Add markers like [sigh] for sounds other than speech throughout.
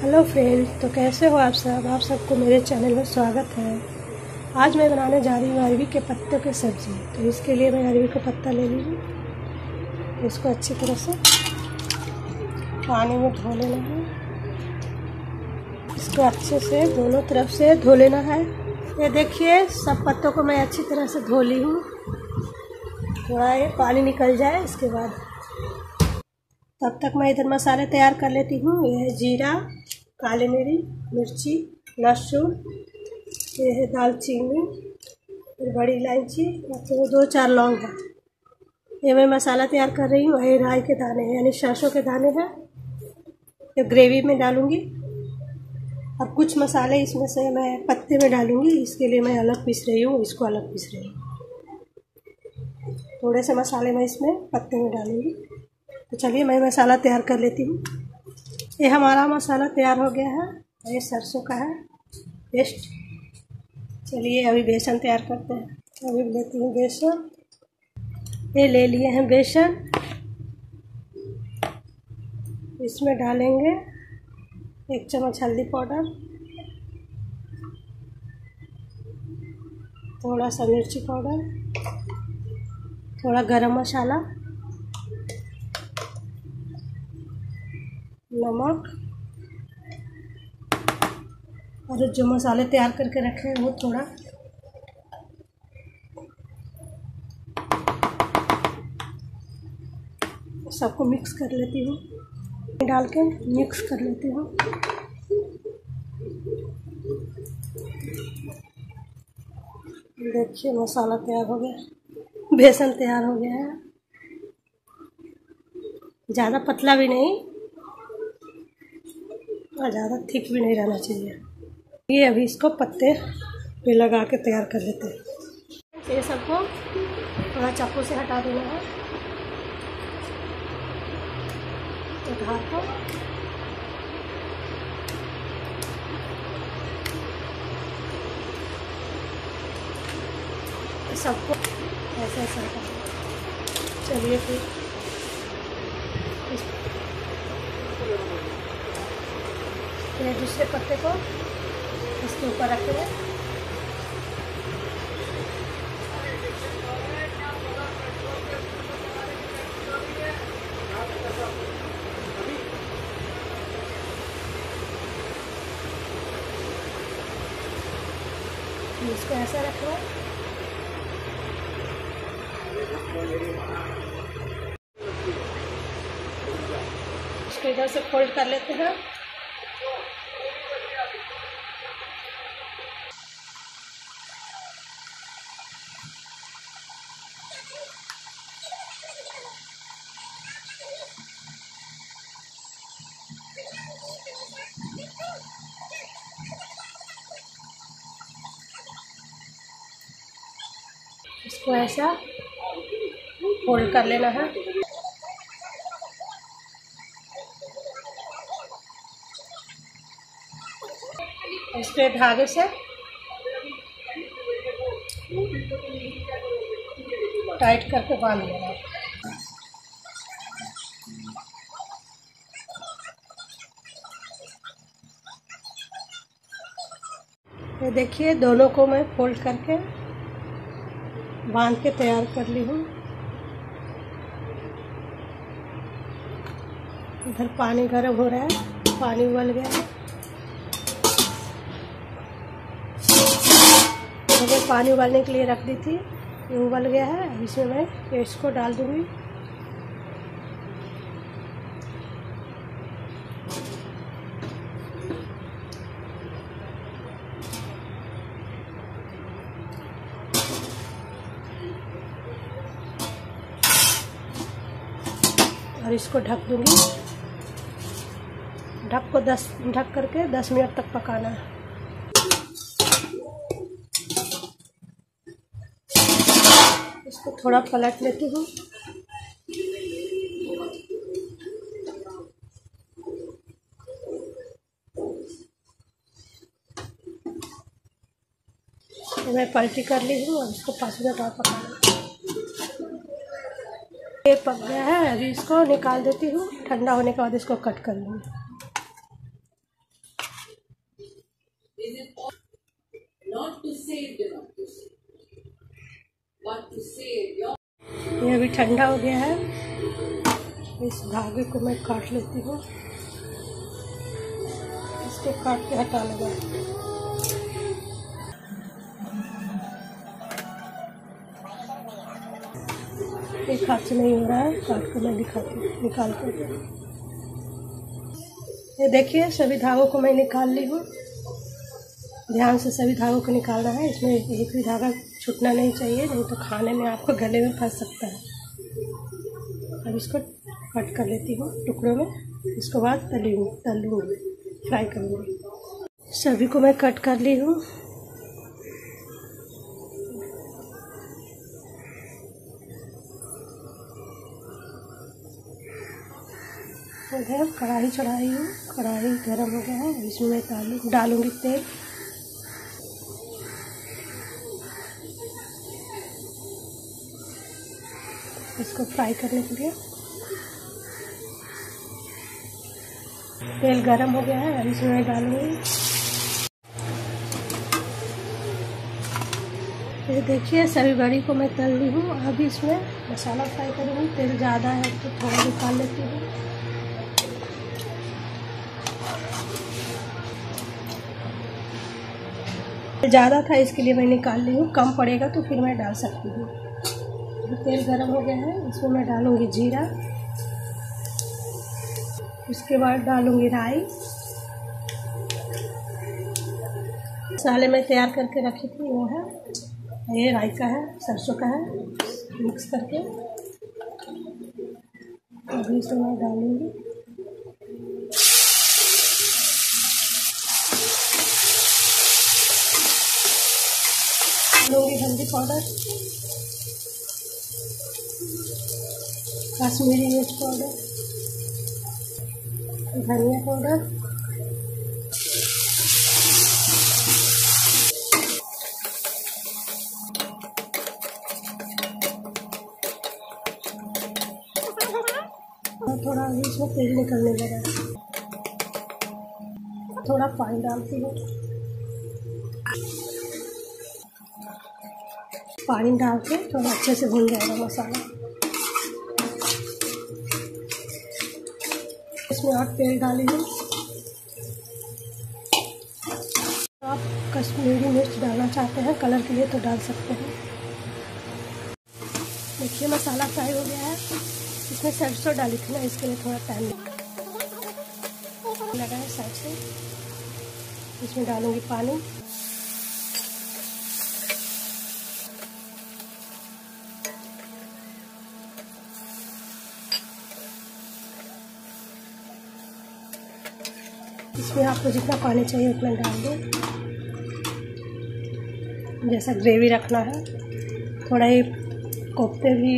Hello friends तो कैसे हो आप सब? आप सबको मेरे चैनल में स्वागत है। आज मैं बनाने जा रही हूँ अरवी के पत्तों की सब्ज़ी। तो इसके लिए मैं अरवी का पत्ता ले ली हूँ। इसको अच्छी तरह से पानी में धो लेना है। इसको अच्छे से दोनों तरफ़ से धो लेना है। ये देखिए, सब पत्तों को मैं अच्छी तरह से धो ली हूँ। थोड़ा ये पानी निकल जाए, इसके बाद तब तक मैं इधर मसाले तैयार कर लेती हूँ। यह जीरा काली मिरी मिर्ची लहसुन ये है दालचीनी फिर बड़ी इलायची तो दो चार लौंग है ये मैं मसाला तैयार कर रही हूँ ये राई के दाने हैं यानी सरसों के दाने हैं ये ग्रेवी में डालूँगी और कुछ मसाले इसमें से मैं पत्ते में डालूँगी इसके लिए मैं अलग पीस रही हूँ इसको अलग पीस रही हूँ थोड़े से मसाले मैं इसमें पत्ते में डालूँगी तो चलिए मैं मसाला तैयार कर लेती हूँ ये हमारा मसाला तैयार हो गया है ये सरसों का है। पेस्ट चलिए अभी बेसन तैयार करते हैं। अभी लेती हूँ बेसन। ये ले लिए हैं बेसन। इसमें डालेंगे एक चम्मच हल्दी पाउडर। थोड़ा सा मिर्ची पाउडर। थोड़ा गरम मसाला। नमक और जो मसाले तैयार करके रखे हैं, वो थोड़ा सबको मिक्स कर लेती हूँ। डाल के मिक्स कर लेती हूँ। देखिए, मसाला तैयार हो गया। बेसन तैयार हो गया है। ज़्यादा पतला भी नहीं और ज़्यादा थिक भी नहीं रहना चाहिए। ये अभी इसको पत्ते पे लगा के तैयार कर लेते हैं। ये सबको थोड़ा चाकू से हटा देना है। उठा को सबको ऐसे ऐसा चलिए फिर। फिर दूसरे पत्ते को इसके ऊपर रखेंगे इसको ऐसा रखना इसको इधर से फोल्ड कर लेते हैं। इसको ऐसा फोल्ड कर लेना है। इसके धागे से टाइट करके बाँध लेना ये देखिए, दोनों को मैं फोल्ड करके बाँध के तैयार कर ली हूँ। इधर पानी गर्म हो रहा है, पानी उबल गया है। मैंने पानी उबालने के लिए रख दी थी, ये उबल गया है। इसमें मैं पेस्ट को डाल दूँगी। और इसको ढक दूँगी। ढक को दस, ढक करके दस मिनट तक पकाना। है इसको थोड़ा पलट लेती हूँ। मैं पलटी कर ली हूँ और इसको पाँच मिनट और पकाना। ये पक गया है, अभी इसको निकाल देती हूँ। ठंडा होने के बाद इसको कट कर लूँगी। ये अभी ठंडा हो गया है। इस धागे को मैं काट लेती हूँ। इसको काट के हटा लगा। हाथ से नहीं हो रहा है काट के मैं दिखाती हूँ। निकाल कर ये देखिए, सभी धागों को मैं निकाल ली हूँ। ध्यान से सभी धागों को निकालना है, इसमें एक भी धागा छूटना नहीं चाहिए, नहीं तो खाने में आपको गले में फंस सकता है। अब इसको कट कर लेती हूँ टुकड़ों में, इसके बाद तली तलूँगी, फ्राई करूँगी। सभी को मैं कट कर ली हूँ। इधर कढ़ाई चढ़ाई हूँ कढ़ाई गर्म हो गया। है इसमें मैं डालू डालूँगी तेल। इसको फ्राई करने के लिए। तेल गरम हो गया है इसमें मैं डालूँगी। ये देखिए, सभी बड़ी को मैं तल ली हूँ। अभी इसमें मसाला फ्राई करूँगी। तेल ज़्यादा है तो थोड़ा निकाल लेती हूँ। ज़्यादा था इसके लिए मैं निकाल ली हूँ, कम पड़ेगा तो फिर मैं डाल सकती हूँ। तेल गर्म हो गया है, इसमें मैं डालूँगी जीरा। उसके बाद डालूँगी राई। मसाले मैं तैयार करके रखी थी, वो है, ये राई का है, सरसों का है, मिक्स करके। अभी इसमें मैं डालूँगी डालूँगी हल्दी पाउडर कश्मीरी मिर्च पाउडर धनिया पाउडर थोड़ा इसमें तेल निकलने लगा। थोड़ा पानी डालती हूँ। पानी डाल के थोड़ा अच्छे से भून जाएगा मसाला। इसमें और तेल डाली आप कश्मीरी मिर्च डालना चाहते हैं, कलर के लिए तो डाल सकते हैं। देखिए, मसाला फ्राई हो गया है। इसमें सरसों डाली थी ना इसके लिए थोड़ा टाइम लगा है साइड से। इसमें डालूँगी पानी। इसमें आपको जितना पानी चाहिए उतना डाल दो। जैसा ग्रेवी रखना है, थोड़ा ही कोफ्ते भी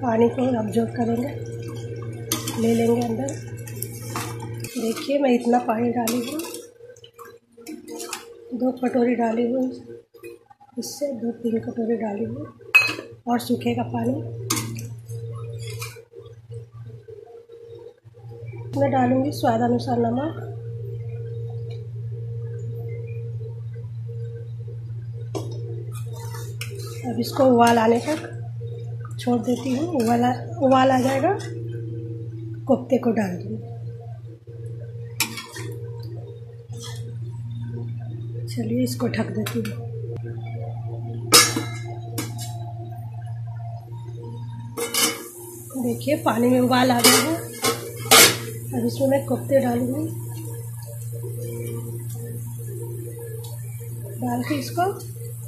पानी को अब्जॉर्ब करेंगे। ले लेंगे अंदर। देखिए, मैं इतना पानी डाली हूँ। दो कटोरी डाली हूँ। इससे दो तीन कटोरी डाली हूँ। और सूखेगा पानी। मैं डालूँगी स्वाद अनुसार नमक। अब इसको उबाल आने तक छोड़ देती हूँ। उबाल उबाल आ जाएगा। कोफ्ते को डाल दूँगी चलिए, इसको ढक देती हूँ। देखिए, पानी में उबाल आ गया है। अब इसमें मैं कोफ्ते डालूँगी। डाल के इसको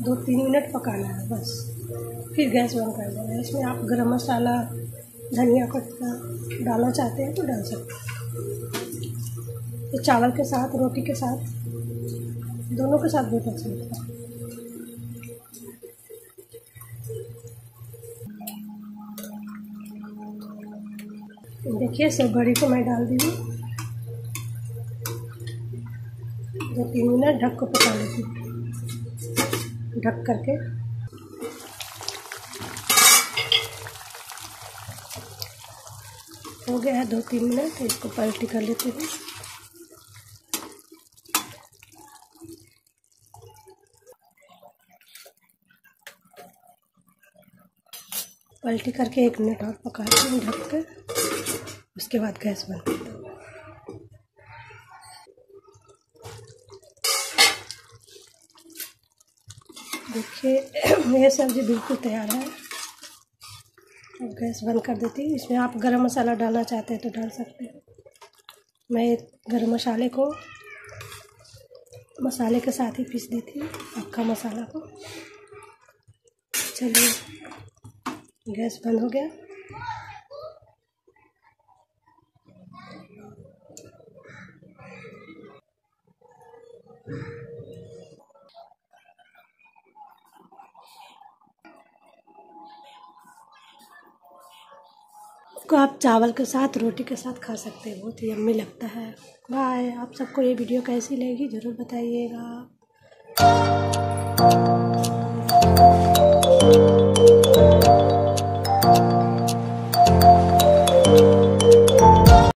दो तीन मिनट पकाना है, बस। फिर गैस बंद कर देना इसमें आप गरम मसाला, धनिया पत्ता डालना चाहते हैं तो डाल सकते हैं। तो चावल के साथ, रोटी के साथ, दोनों के साथ बहुत अच्छा लगता है। देखिए, सब बड़ी को मैं डाल दी हूँ। दो तीन मिनट ढक को पका लेती हूँ। ढक करके। हो गया है दो तीन मिनट, इसको पलटी कर लेते हैं। पलटी करके एक मिनट और पका हैं ढक कर उसके बाद गैस बंद करते हैं। देखिए, [clears throat] ये सब्ज़ी बिल्कुल तैयार है। अब गैस बंद कर देती हूँ। इसमें आप गरम मसाला डालना चाहते हैं तो डाल सकते हैं। मैं गरम मसाले को मसाले के साथ ही पीस देती हूँ, पक्का मसाला को। चलिए, गैस बंद हो गया। को आप चावल के साथ, रोटी के साथ खा सकते हैं बहुत ही अम्मी लगता है। बाय आप सबको ये वीडियो कैसी लगी, ज़रूर बताइएगा।